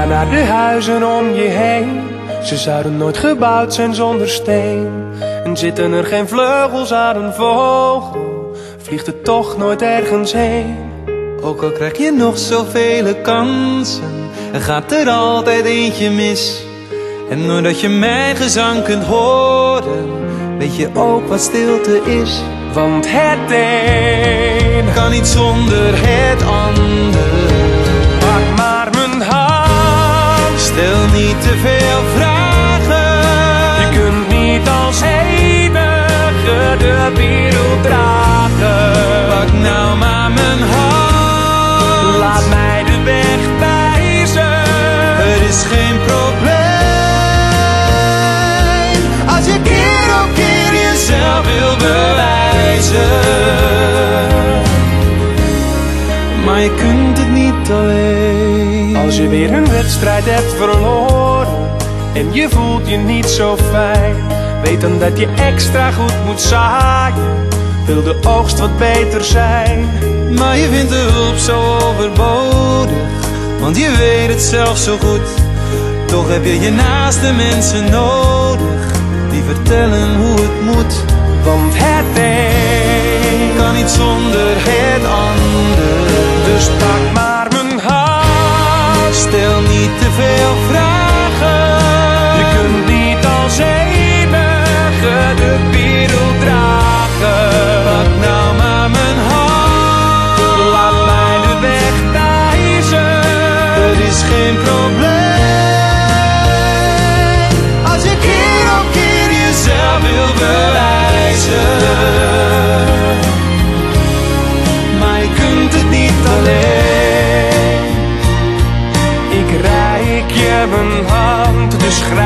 Maar naar de huizen om je heen. Ze zouden nooit gebouwd zijn zonder steen. En zitten er geen vleugels aan een vogel, vliegt het toch nooit ergens heen. Ook al krijg je nog zoveel kansen, er gaat er altijd eentje mis. En doordat je mijn gezang kunt horen, weet je ook wat stilte is. Want het een Kan niet zonder het ander. Te veel vragen. Je kunt niet als enige de wereld dragen. Pak nou maar mijn hand. Laat mij de weg wijzen. Maar je kunt het niet alleen. Als je weer een wedstrijd hebt verloren en je voelt je niet zo fijn, weet dan dat je extra goed moet zaaien. Wil de oogst wat beter zijn? Maar je vindt de hulp zo overbodig, want je weet het zelf zo goed. Toch heb je je naaste mensen nodig, die vertellen hoe het moet. Want het een Kan niet zonder het feel hand, dus